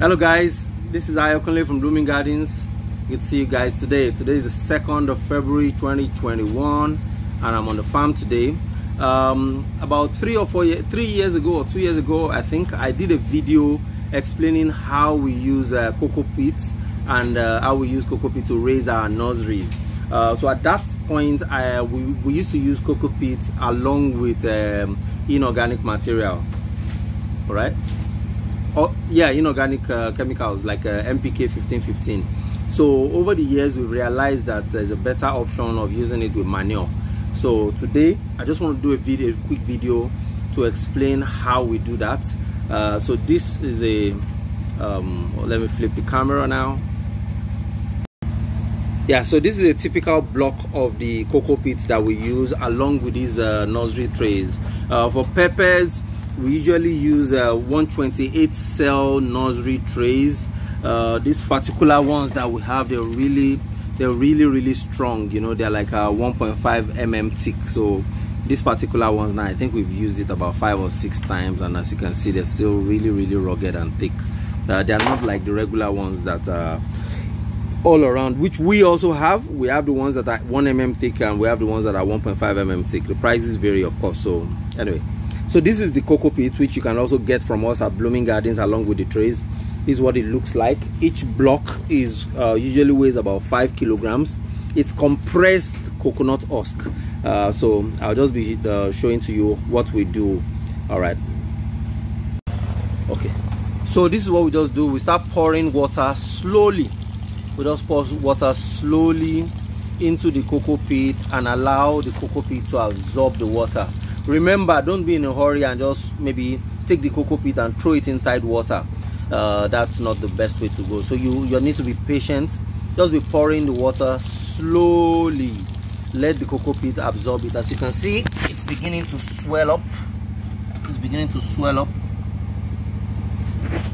hello guys. This is Ayokunle from Blooming Gardens. Good to see you guys today. Today is the 2nd of February 2021 and I'm on the farm today. Um, about three or four years three years ago or two years ago I think I did a video explaining how we use uh, cocoa peat and uh, how we use cocopeat to raise our nursery. Uh, so at that point I, we, we used to use cocopeat along with um, inorganic material. All right oh yeah inorganic uh, chemicals like uh, NPK 1515 so over the years we've realized that there's a better option of using it with manure. So today i just want to do a video a quick video to explain how we do that. Uh, so this is a um, let me flip the camera now. Yeah so this is a typical block of the cocopeat that we use along with these uh, nursery trays. Uh, for peppers we usually use uh, 128 cell nursery trays. Uh, these particular ones that we have they're really they're really really strong you know they're like a 1.5 mm thick. So these particular ones now i think we've used it about five or six times and as you can see they're still really really rugged and thick. Uh, they're not like the regular ones that are all around which we also have. We have the ones that are 1 mm thick and we have the ones that are 1.5 mm thick. The prices vary of course so anyway so this is the cocopeat which you can also get from us at blooming gardens along with the trays. This is what it looks like. Each block is uh, usually weighs about five kilograms. It's compressed coconut husk. Uh, so i'll just be uh, showing to you what we do. All right. Okay. So this is what we just do. We start pouring water slowly. We just pour water slowly into the cocoa peat and allow the cocopeat to absorb the water remember don't be in a hurry and just maybe take the cocopeat and throw it inside water. Uh, that's not the best way to go. So you you need to be patient. Just be pouring the water slowly. Let the cocopeat absorb it. As you can see it's beginning to swell up. It's beginning to swell up.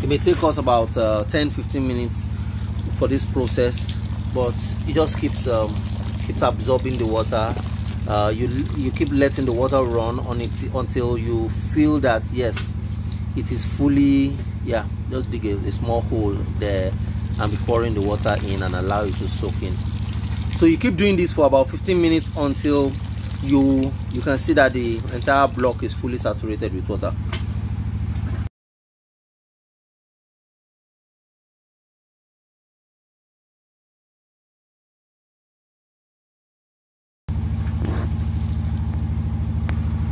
It may take us about uh, 10 15 minutes for this process but it just keeps um, keeps absorbing the water uh, you you keep letting the water run on it until you feel that yes it is fully yeah just dig a, a small hole there and be pouring the water in and allow it to soak in. So you keep doing this for about 15 minutes until you you can see that the entire block is fully saturated with water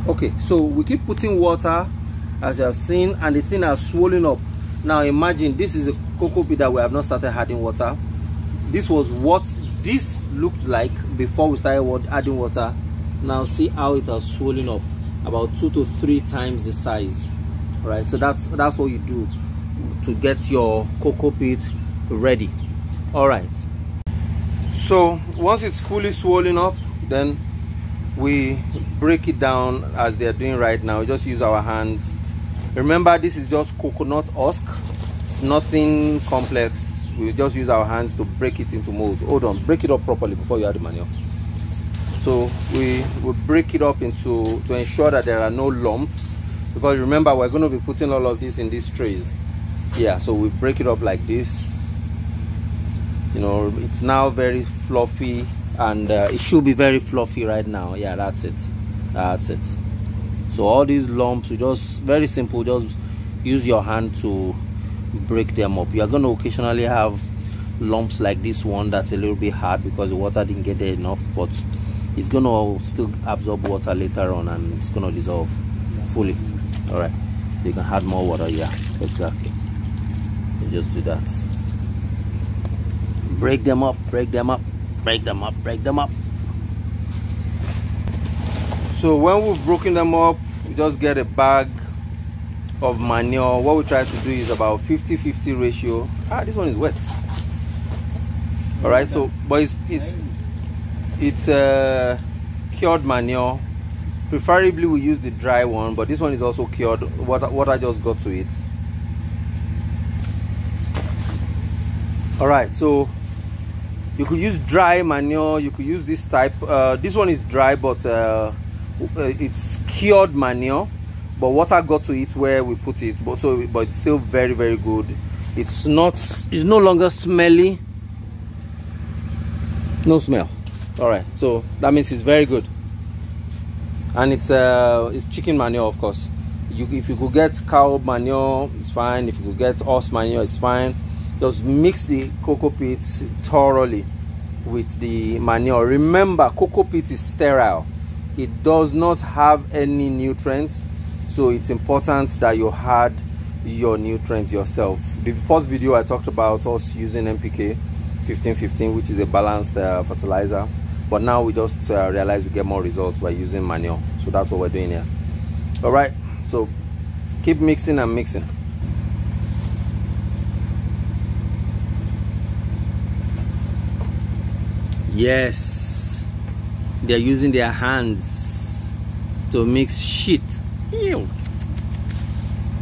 okay so we keep putting water as you have seen and the thing has swollen up. Now imagine this is a cocoa bean that we have not started adding water. This was what this looked like before we started adding water. Now see how it has swollen up about two to three times the size. All right so that's that's what you do to get your cocopeat ready. All right. So once it's fully swollen up then we break it down as they're doing right now. We just use our hands. Remember this is just coconut husk. It's nothing complex. We just use our hands to break it into molds. Hold on. Break it up properly before you add the manure. So we will break it up into to ensure that there are no lumps. Because remember we're going to be putting all of this in these trays. Yeah so we break it up like this. You know it's now very fluffy and uh, it should be very fluffy right now. Yeah that's it. That's it. So all these lumps we just very simple just use your hand to break them up. You are going to occasionally have lumps like this one that's a little bit hard because the water didn't get there enough but it's going to still absorb water later on and it's going to dissolve fully. All right. You can add more water yeah exactly. You just do that. Break them up break them up break them up break them up. So when we've broken them up we just get a bag of manure. What we try to do is about 50 50 ratio. Ah this one is wet. All right so but it's it's it's uh cured manure. Preferably we use the dry one but this one is also cured. What what i just got to it. All right so you could use dry manure you could use this type uh, this one is dry but uh, uh, it's cured manure but water got to it where we put it but so but it's still very very good. It's not it's no longer smelly. No smell. All right so that means it's very good. And it's uh it's chicken manure of course. You if you could get cow manure it's fine. If you could get horse manure it's fine just mix the cocoa pits thoroughly with the manure. Remember cocopeat is sterile. It does not have any nutrients so it's important that you add your nutrients yourself. The first video i talked about us using NPK 1515 which is a balanced uh, fertilizer but now we just uh, realize we get more results by using manure. So that's what we're doing here. All right so keep mixing and mixing yes. They're using their hands to mix shit. Ew.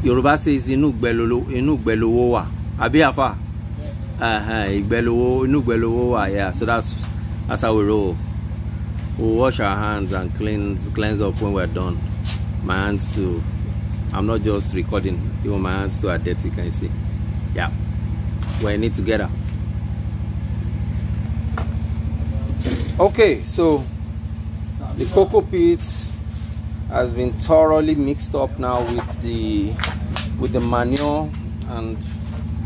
Yoruba says inú gbẹ̀lówó wà. Àbí àfà? Ìgbẹ̀lówó inú gbẹ̀lówó wà yeah. So that's that's how we roll. We'll wash our hands and cleanse cleanse up when we're done. My hands too. I'm not just recording even my hands too are dirty can you see? Yeah. We're in it together okay so the cocopeat has been thoroughly mixed up now with the with the manure and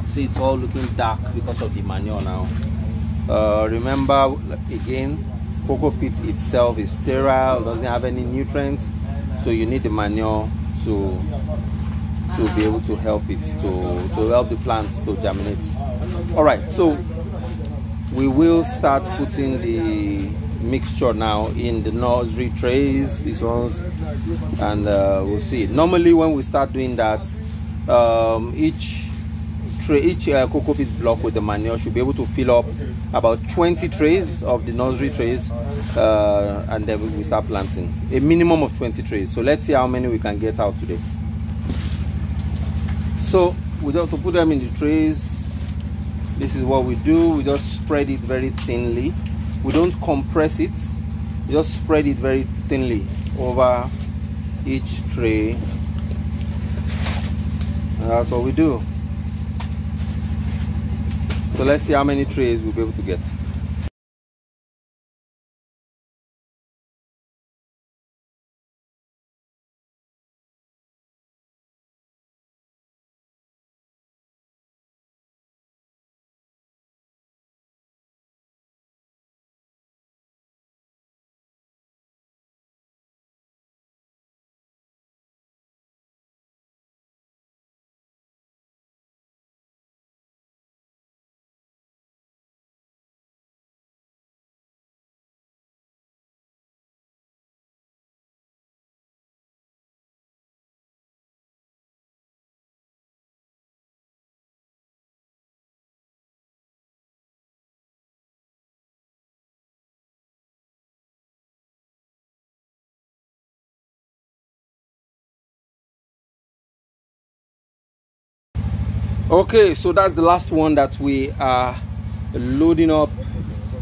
see it's all looking dark because of the manure now. Uh, remember again cocopeat itself is sterile doesn't have any nutrients so you need the manure to to be able to help it to to help the plants to germinate. All right so we will start putting the mixture now in the nursery trays these ones and uh, we'll see. Normally when we start doing that um, each tray each uh, cocopeat block with the manure should be able to fill up about 20 trays of the nursery trays uh, and then we start planting. A minimum of 20 trays. So let's see how many we can get out today. So have to put them in the trays this is what we do. We just spread it very thinly. We don't compress it. We just spread it very thinly over each tray. And that's what we do. So let's see how many trays we'll be able to get. Okay so that's the last one that we are loading up.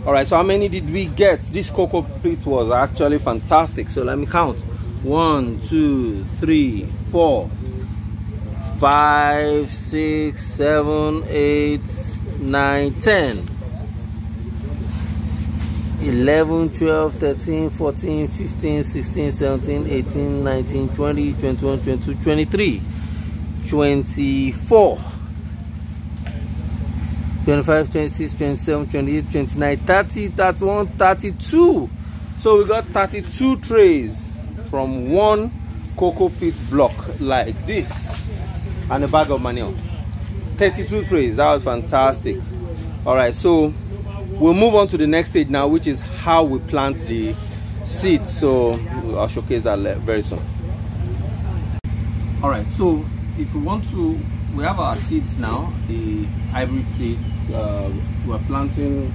All right so how many did we get? This cocopeat was actually fantastic. So let me count. One two three four five six seven eight nine ten. 11 12 13 14 15 16 17 18 19 20 21 22 23 24 25 26 27 28 29 30 31 32 so we got 32 trays from one cocopeat block like this and a bag of manure. 32 trays that was fantastic. All right so we'll move on to the next stage now which is how we plant the seeds so i'll showcase that very soon. All right so if you want to we have our seeds now the hybrid seeds uh, we're planting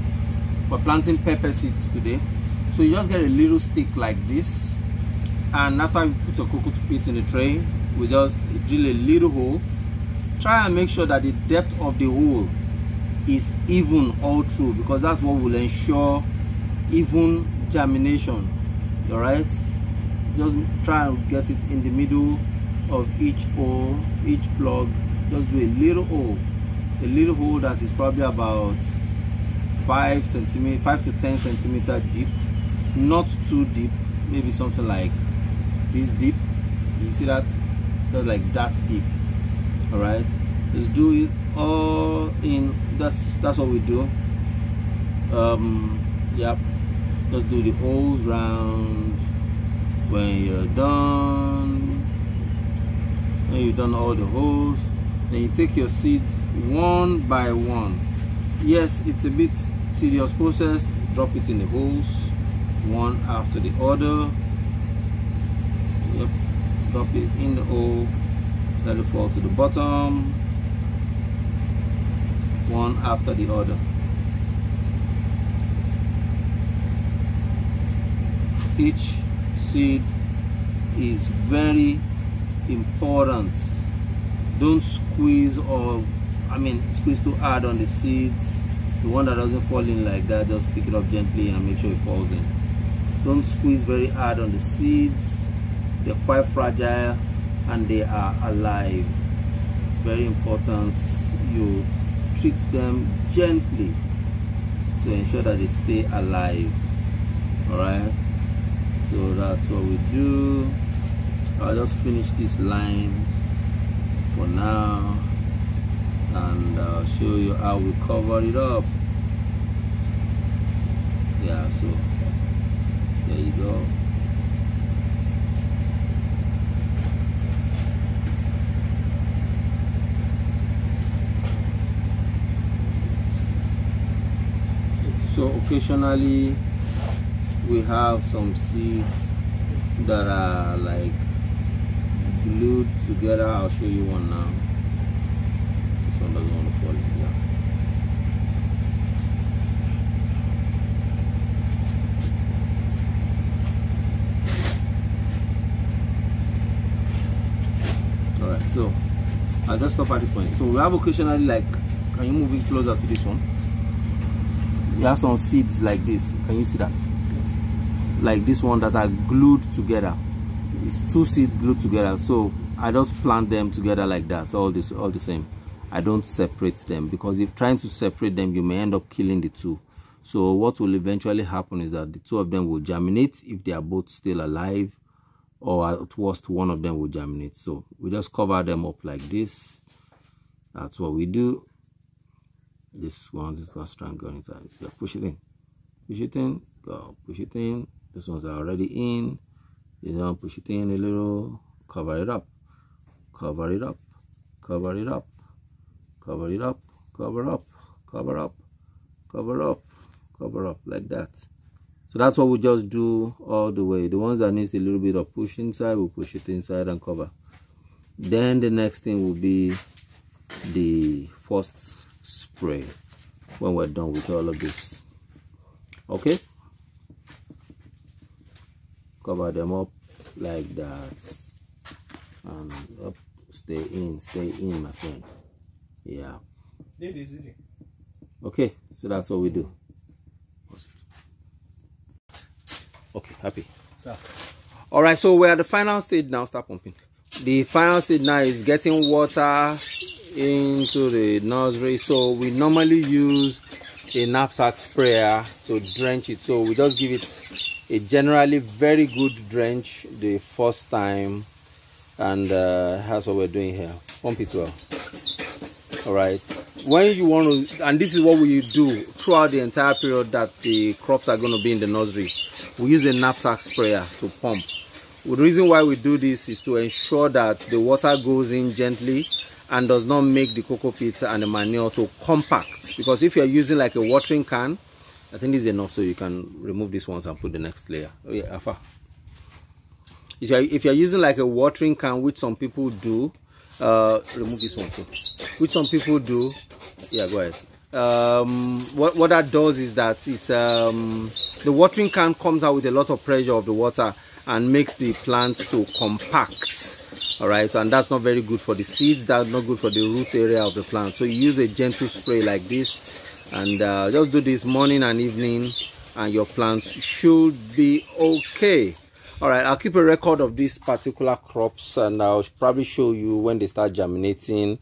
we're planting pepper seeds today. So you just get a little stick like this and after you put your cocoa peat in the tray we just drill a little hole. Try and make sure that the depth of the hole is even all through because that's what will ensure even germination all right? Just try and get it in the middle of each hole each plug just do a little hole a little hole that is probably about five centimeter five to ten centimeter deep not too deep maybe something like this deep. You see that? Just like that deep. All right let's do it all in that's that's what we do. Um yep. Just do the holes round. When you're done when you've done all the holes you take your seeds one by one. Yes it's a bit tedious process. Drop it in the holes one after the other. Yep drop it in the hole. Let it fall to the bottom. One after the other. Each seed is very important don't squeeze or I mean squeeze too hard on the seeds the one that doesn't fall in like that just pick it up gently and make sure it falls in. Don't squeeze very hard on the seeds they're quite fragile and they are alive. It's very important you treat them gently to ensure that they stay alive. All right so that's what we do. I'll just finish this line for now and I'll show you how we cover it up. Yeah so there you go. So occasionally we have some seeds that are like glued together I'll show you one now. This one doesn't want to fall in yeah. alright so I'll just stop at this point. So we have occasionally like can you move it closer to this one? You have some seeds like this. Can you see that? Yes. like this one that are glued together it's two seeds glued together so i just plant them together like that all this all the same. I don't separate them because if trying to separate them you may end up killing the two. So what will eventually happen is that the two of them will germinate if they are both still alive or at worst one of them will germinate. So we just cover them up like this. That's what we do. This one this strand going inside. Yeah, push it in. Push it in. Go. Push it in. This one's already in you know push it in a little cover it up cover it up cover it up cover it up cover up cover up cover up cover up like that. So that's what we just do all the way. The ones that needs a little bit of push inside we'll push it inside and cover. Then the next thing will be the first spray when we're done with all of this. Okay cover them up like that and up stay in stay in my friend. Yeah. Okay so that's what we do. Okay happy. Sir. all right so we're at the final stage now. Start pumping. The final stage now is getting water into the nursery. So we normally use a knapsack sprayer to drench it. So we just give it a generally very good drench the first time and uh, that's what we're doing here. Pump it well. All right. When you want to and this is what we do throughout the entire period that the crops are going to be in the nursery we use a knapsack sprayer to pump. The reason why we do this is to ensure that the water goes in gently and does not make the cocopeat and the manure to compact. Because if you're using like a watering can I think this is enough so you can remove this ones and put the next layer. Oh yeah if you're, if you're using like a watering can which some people do uh, remove this one too. Which some people do yeah go ahead. Um, what, what that does is that it um, the watering can comes out with a lot of pressure of the water and makes the plants to compact all right and that's not very good for the seeds that's not good for the root area of the plant. So you use a gentle spray like this and uh, just do this morning and evening and your plants should be okay all right i'll keep a record of these particular crops and i'll probably show you when they start germinating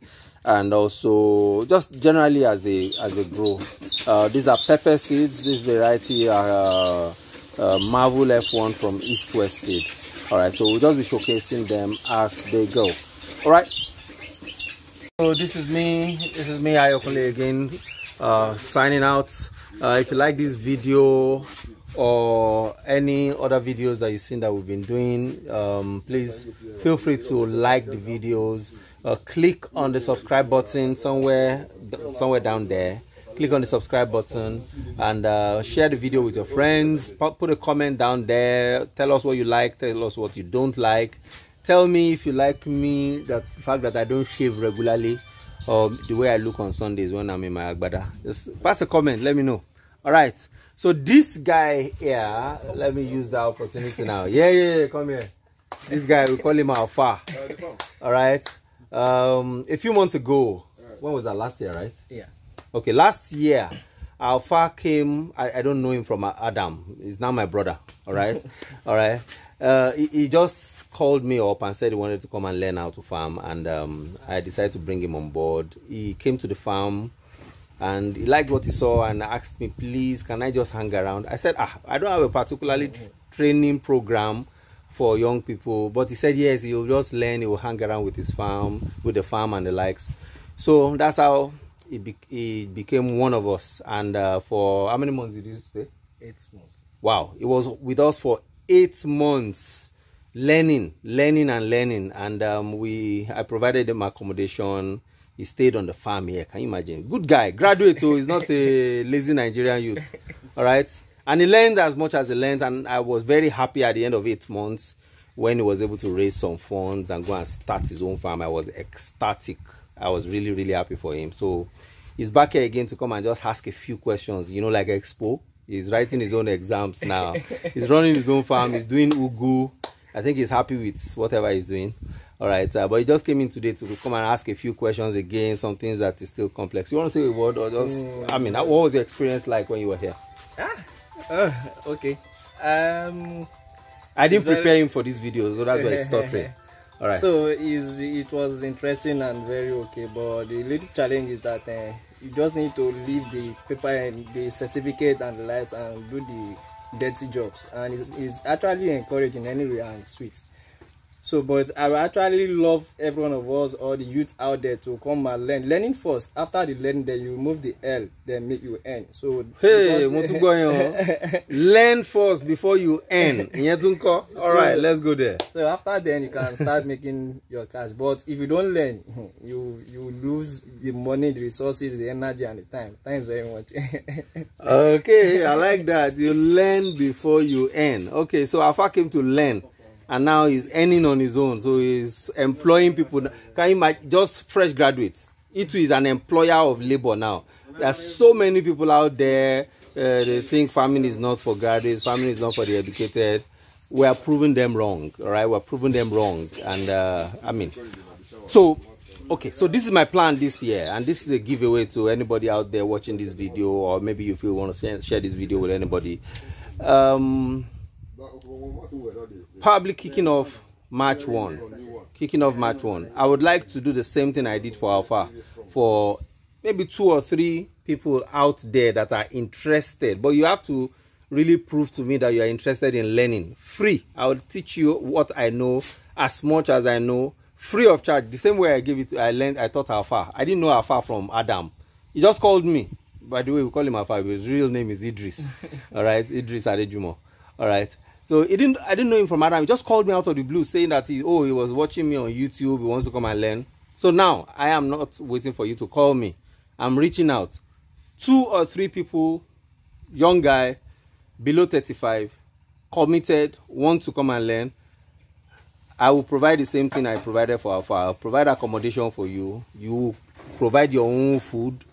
and also just generally as they as they grow. Uh, these are pepper seeds. This variety are uh, uh, Marvel F1 from East West Seed. All right, so we'll just be showcasing them as they go. All right. So this is me. This is me, Ayokunle again, uh, signing out. Uh, if you like this video or any other videos that you've seen that we've been doing, um, please feel free to like the videos. Uh, click on the subscribe button somewhere somewhere down there. Click on the subscribe button and uh, share the video with your friends. Put a comment down there. Tell us what you like tell us what you don't like. Tell me if you like me that the fact that i don't shave regularly or the way i look on sundays when i'm in my agbada just pass a comment let me know all right so this guy here let me use that opportunity now yeah yeah, yeah come here this guy we call him alpha all right um, a few months ago, when was that? Last year, right? Yeah. Okay, last year, Alpha came. I, I don't know him from Adam. He's now my brother. All right, all right. Uh, he, he, just called me up and said he wanted to come and learn how to farm, and um, I decided to bring him on board. He came to the farm, and he liked what he saw and asked me, "Please, can I just hang around?" I said, "Ah, I don't have a particularly training program." for young people. But he said yes, he'll just learn, he will hang around with his farm, with the farm and the likes. So that's how he, be he became one of us. And uh, for how many months did you stay? Eight months. Wow, he was with us for eight months, learning, learning and learning. And um, we, I provided him accommodation. He stayed on the farm here. Can you imagine? Good guy, graduate, so he's not a lazy Nigerian youth. All right. And he learned as much as he learned, and I was very happy at the end of eight months when he was able to raise some funds and go and start his own farm. I was ecstatic. I was really, really happy for him. So he's back here again to come and just ask a few questions, you know, like Expo. He's writing his own exams now. he's running his own farm. He's doing Ugu. I think he's happy with whatever he's doing. All right, uh, but he just came in today to come and ask a few questions again, some things that is still complex. You want to say a word or just. I mean, what was your experience like when you were here? Ah, uh, okay. Um, I didn't prepare very... him for this video, so that's why he's stuttering. All right. So it was interesting and very okay, but the little challenge is that uh, you just need to leave the paper and the certificate and the lights and do the dirty jobs, and it's, it's actually encouraging anyway and sweet. So, but I actually love every one of us, all the youth out there to come and learn. Learning first. After the learning, then you remove the L, then make you N. So, hey, what's going on? learn first before you N. All so, right, let's go there. So after then, you can start making your cash. But if you don't learn, you you lose the money, the resources, the energy, and the time. Thanks very much. okay, I like that. You learn before you earn. Okay, so Alpha came to learn and now he's earning on his own. So he's employing people. Can you imagine? Just fresh graduates. It is an employer of labor now. There are so many people out there. Uh, they think farming is not for graduates. Farming is not for the educated. We are proving them wrong. All right, we're proving them wrong. And uh, I mean, so okay. So this is my plan this year, and this is a giveaway to anybody out there watching this video, or maybe if you want to share, share this video with anybody. Um, probably kicking off March 1. Kicking off March 1. I would like to do the same thing I did for Alpha for maybe two or three people out there that are interested. But you have to really prove to me that you are interested in learning. Free. I will teach you what I know as much as I know. Free of charge. The same way I gave it, to, I learned, I taught Alpha. I didn't know Alpha from Adam. He just called me. By the way, we call him Alpha. His real name is Idris. All right, Idris Adejumo. All right. So he didn't. I didn't know him from Adam. He just called me out of the blue, saying that he oh he was watching me on YouTube. He wants to come and learn. So now I am not waiting for you to call me. I'm reaching out. Two or three people, young guy, below 35, committed, want to come and learn. I will provide the same thing I provided for Alpha. I'll provide accommodation for you. You provide your own food.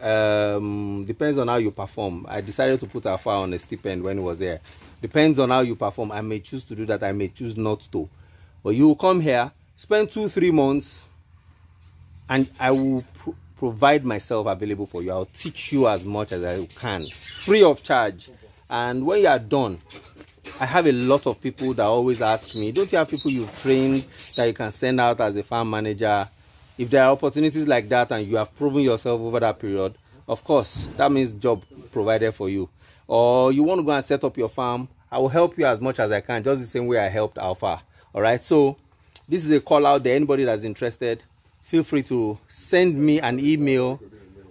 Um, depends on how you perform. I decided to put Alpha on a stipend when he was there. Depends on how you perform. I may choose to do that. I may choose not to. But you will come here, spend two, three months, and I will provide myself available for you. I'll teach you as much as I can, free of charge. And when you are done, I have a lot of people that always ask me, don't you have people you've trained that you can send out as a farm manager? if there are opportunities like that and you have proven yourself over that period of course that means job provided for you or you want to go and set up your farm i will help you as much as i can just the same way i helped alpha. All right? So this is a call out there. Anybody that's interested feel free to send me an email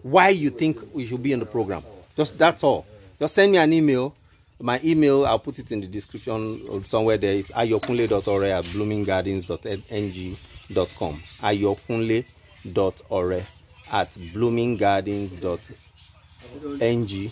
why you think we should be in the program. Just that's all. Just send me an email. My email i'll put it in the description somewhere there. It's ayokunle.ore at bloominggardens.ng.com ayokunle.ore at bloominggardens.ng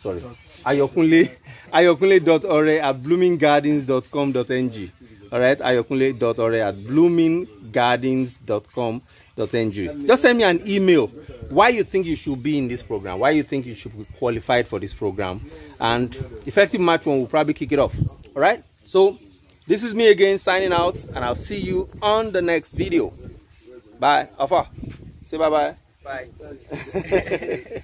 sorry. Ayokunle ayokunle.ore at bloominggardens.com.ng all right ayokunle.ore at bloominggardens.com.ng just send me an email why you think you should be in this program why you think you should be qualified for this program and effective match one will probably kick it off. All right? So this is me again signing out and i'll see you on the next video. Bye. Alpha say bye bye Bye.